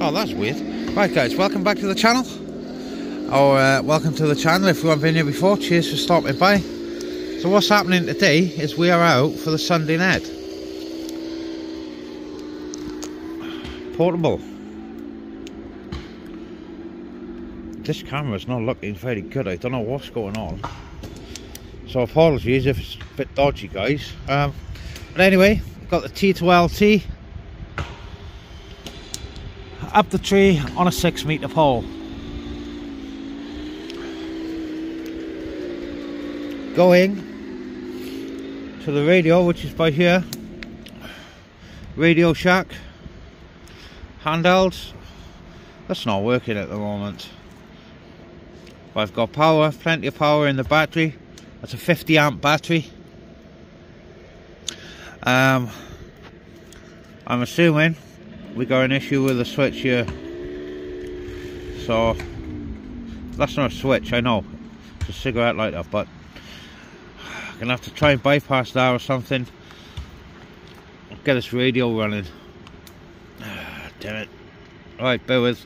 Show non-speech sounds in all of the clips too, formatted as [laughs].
Oh, that's weird. Right, guys, welcome back to the channel. Or uh, welcome to the channel if you haven't been here before. Cheers for stopping by. So what's happening today is we are out for the Sunday net. Portable. This camera's not looking very good. I don't know what's going on. So apologies if it's a bit dodgy, guys. Um, but anyway, got the T2LT up the tree on a six meter pole. Going to the radio, which is by here. Radio Shack. Handheld. That's not working at the moment. But I've got power, plenty of power in the battery. That's a 50 amp battery. Um, I'm assuming we got an issue with the switch here. So that's not a switch I know. It's a cigarette lighter but I'm gonna have to try and bypass that or something. Get this radio running. [sighs] Damn it. Right bear with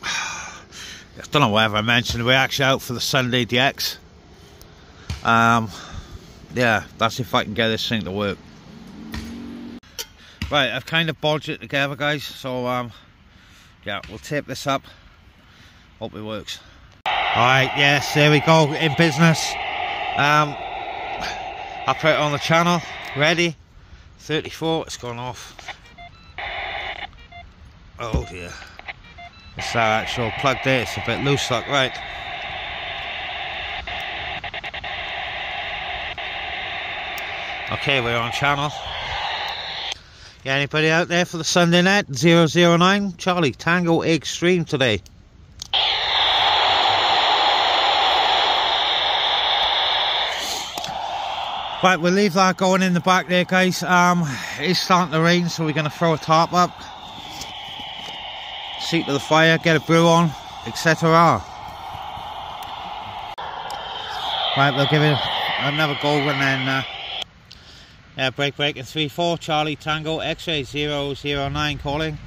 [sighs] I don't know whatever I mentioned we're actually out for the Sunday DX um yeah that's if I can get this thing to work Right, I've kind of bodged it together, guys. So, um, yeah, we'll tape this up. Hope it works. Alright, yes, there we go, in business. Um, I'll put it on the channel. Ready? 34, it's gone off. Oh dear. It's our actual plug there, it's a bit loose like, right. Okay, we're on channel. Anybody out there for the Sunday night? 009 Charlie Tango Extreme today. Right, we'll leave that going in the back there, guys. Um, it's starting to rain, so we're going to throw a tarp up. Seat to the fire, get a brew on, etc. Right, we'll give it another go and then uh, uh, break break in 3-4, Charlie Tango, X-ray 009 calling.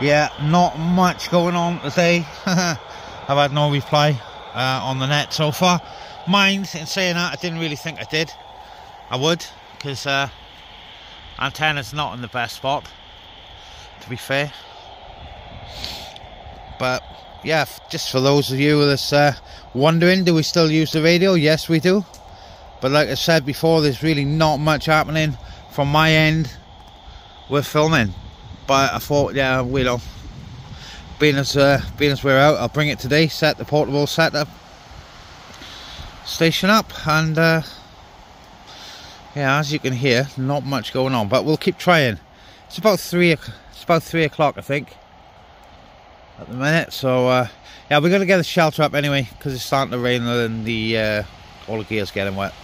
Yeah, not much going on today. [laughs] I've had no reply uh, on the net so far. Mind, in saying that, I didn't really think I did. I would, because uh, antenna's not in the best spot, to be fair. But yeah, just for those of you that's uh, wondering, do we still use the radio? Yes, we do. But like I said before, there's really not much happening from my end with filming. But I thought, yeah, we know, being as uh, being as we're out, I'll bring it today. Set the portable setup station up, and uh, yeah, as you can hear, not much going on. But we'll keep trying. It's about three. It's about three o'clock, I think at the minute. So uh, yeah, we're gonna get the shelter up anyway because it's starting to rain and the uh, all the gear's getting wet.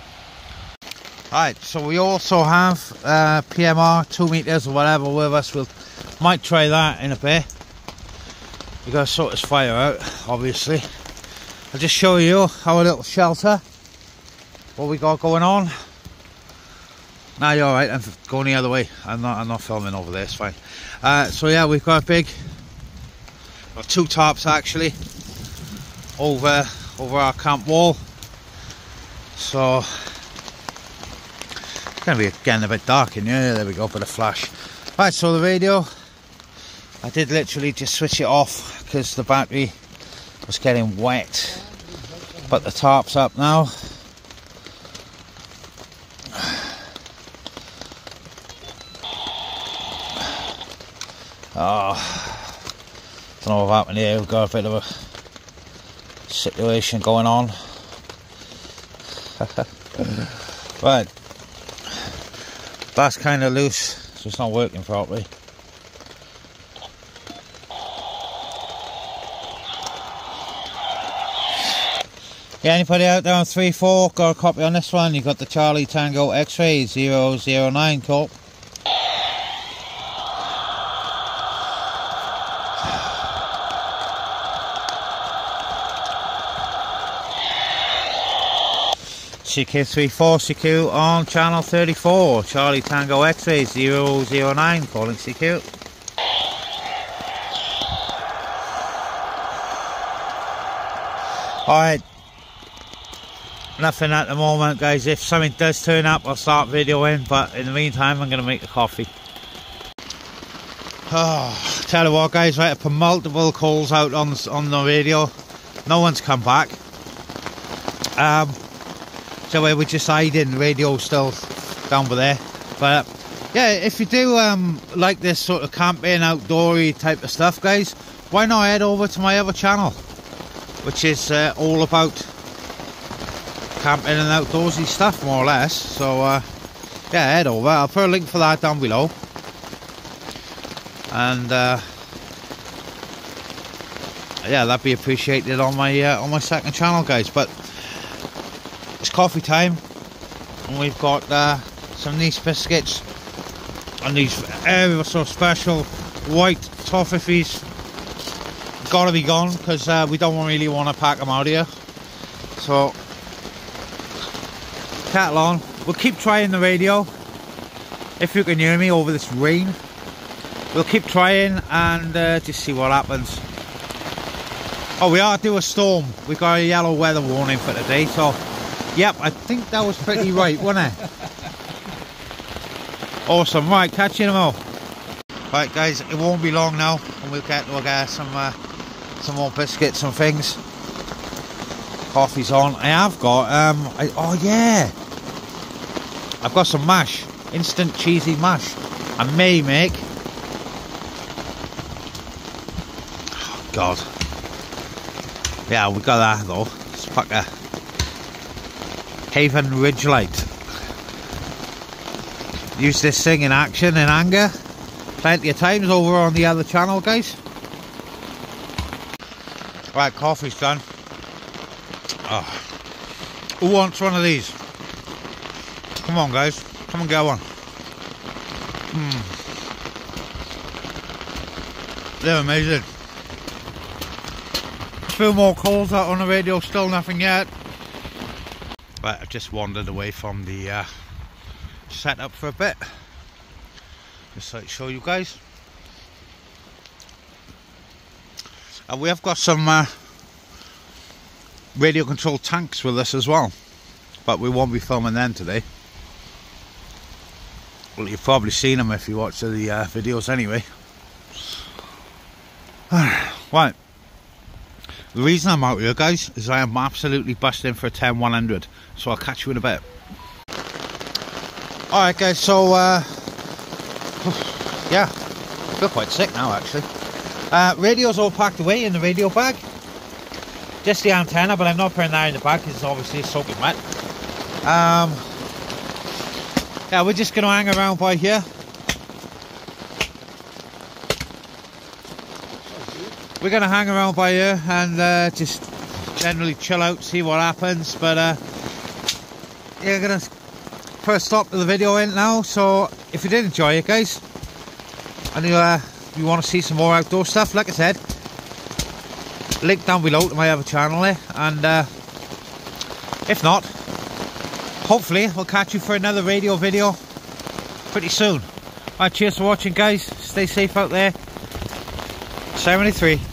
Alright, so we also have uh, PMR two meters or whatever with us. We'll might try that in a bit. We gotta sort this fire out, obviously. I'll just show you our little shelter. What we got going on. Now you're alright, I'm going the other way. I'm not I'm not filming over there, it's fine. Uh, so yeah, we've got a big or two tarps actually. Over over our camp wall. So it's to be getting a bit dark in here. There we go bit of flash. Right so the radio I did literally just switch it off because the battery was getting wet. But the tarp's up now. Oh don't know what happened here, we've got a bit of a situation going on. [laughs] right, that's kind of loose, so it's not working properly. Yeah, anybody out there on 3-4, got a copy on this one? You've got the Charlie Tango X-Ray 009 Corp. CQ34 CQ on channel 34, Charlie Tango X-ray 009 calling CQ. Alright, nothing at the moment guys, if something does turn up I'll start videoing, but in the meantime I'm going to make the coffee. Oh, [sighs] tell you what guys, right, I put multiple calls out on, on the radio, no one's come back. Um, so we're just hiding, radio still down over there. But yeah, if you do um, like this sort of camping, outdoory type of stuff, guys, why not head over to my other channel, which is uh, all about camping and outdoorsy stuff, more or less. So uh, yeah, head over. I'll put a link for that down below. And uh, yeah, that'd be appreciated on my uh, on my second channel, guys. But coffee time and we've got uh, some nice biscuits and these ever so special white toffees. Gotta be gone because uh, we don't really want to pack them out here. So cattle on. We'll keep trying the radio. If you can hear me over this rain we'll keep trying and uh, just see what happens. Oh we are due a storm. We've got a yellow weather warning for today so Yep, I think that was pretty right, wasn't it? Awesome. Right, catching them a moment. Right, guys, it won't be long now, and we'll get we'll get some uh, some more biscuits and things. Coffee's on. I have got um. I, oh yeah, I've got some mash, instant cheesy mash. I may make. Oh, God. Yeah, we got that though. It's fucker. Haven Ridge Light. Use this thing in action in anger plenty of times over on the other channel guys. Right, coffee's done. Oh. Who wants one of these? Come on guys, come and get one. Mm. They're amazing. Few more calls out on the radio, still nothing yet. But I've just wandered away from the uh, setup for a bit. Just to show you guys. And we have got some uh, radio controlled tanks with us as well. But we won't be filming them today. Well, you've probably seen them if you watch the uh, videos anyway. [sighs] right. The reason I'm out here, guys, is I am absolutely busting for a 10-100. So I'll catch you in a bit. Alright, guys, so, uh, [sighs] yeah, I feel quite sick now, actually. Uh, radio's all packed away in the radio bag. Just the antenna, but I'm not putting that in the bag because it's obviously soaking wet. Um, yeah, we're just going to hang around by here. we're going to hang around by here and uh, just generally chill out, see what happens. But uh, yeah, going to put a stop to the video in now. So if you did enjoy it, guys, and you, uh, you want to see some more outdoor stuff, like I said, link down below to my other channel there. And uh, if not, hopefully we'll catch you for another radio video pretty soon. Alright, cheers for watching, guys. Stay safe out there. 73.